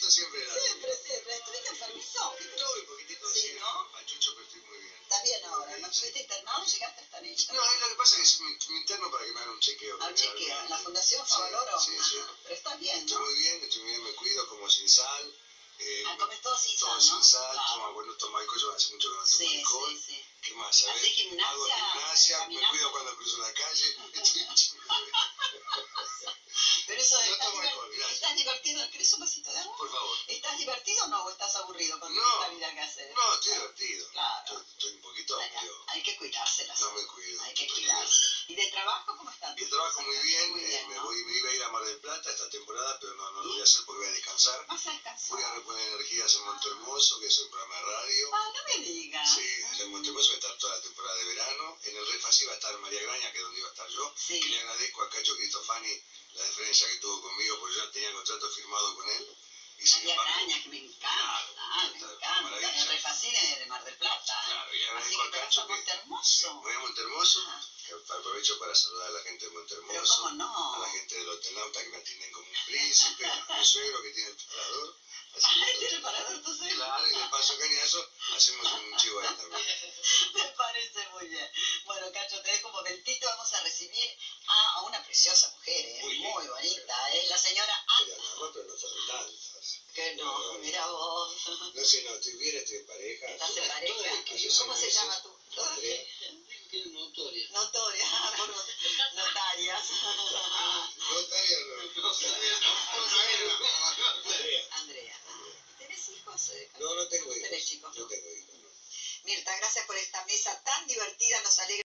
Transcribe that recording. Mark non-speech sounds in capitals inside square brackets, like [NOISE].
siempre. Siempre, siempre. ¿Estuviste enfermizo? Estoy un poquitito Sí, así, ¿no? pachucho, pero estoy muy bien. Estás bien ahora. ¿No estuviste internado? Llegaste hasta Néstor. No, es lo que pasa es que me, me interno para que me hagan un chequeo. Al que me chequeo. ¿En la Fundación Favaloro? Sí, sí. Ajá. Pero estás bien, Estoy ¿no? muy bien, estoy muy bien, me cuido, como sin sal. Eh, Ah, comes todo sin todo sal, sin ¿no? sal, Claro. tomo, bueno, tomo alcohol, yo hace mucho que no tomo Sí, alcohol. sí, sí. ¿Qué más? ¿sabes? ¿Haces gimnasia? Hago gimnasia, me cuido cuando cruzo la calle. [LAUGHS] Estoy Pero eso No ¿estás, tomo alcohol, gracias. ¿estás divertido? ¿Querés un vasito de? Por favor. ¿Estás divertido o no? ¿O estás aburrido con No. esta vida que haces? No, estoy divertido. Claro. Estoy, estoy un poquito Hay, hay que cuidarse la No me cuido. Hay que cuidarse. ¿Y de trabajo cómo estás? Y trabajo muy bien, Muy eh, bien, me, ¿no? voy, me iba a ir a Mar del Plata esta temporada, pero no, no lo voy a hacer porque voy a descansar. Vas a descansar. Voy a reponer energías en Monte Hermoso, que es un programa de radio. Ah, no me digas. Sí, en Monte Hermoso va a estar toda la temporada de verano. En el Refasí va a estar María Graña, que es donde iba a estar yo. Sí. Y le agradezco a Cacho Cristofani la diferencia que tuvo conmigo, porque yo ya tenía contrato firmado con él. Embargo, Araña, que me encanta, Claro, me encanta. El refacine de Mar del Plata. Claro, y Así agradezco que te a que... Monte Hermoso. Voy a Monte Hermoso, Ajá. que aprovecho para saludar a la gente de Monte Pero Hermoso. cómo no. a la gente del Hotel Nauta que me atienden como un príncipe, a mi suegro que tiene el parador. Así [LAUGHS] Ay, tiene parador tu suegro. claro, y de paso cañazo hacemos un chivo ahí también. [LAUGHS] mira vos. No si no tuvieras tu pareja. Estás en pareja. ¿Cómo se llama tú? Notoria. Notoria, [LAUGHS] notarias. Notaria no. Andrea. Andrea. ¿Tenés hijos? No, no tengo hijos. ¿Tenés chicos? No tengo hijos. Mirta, gracias por esta mesa tan divertida, nos alegra.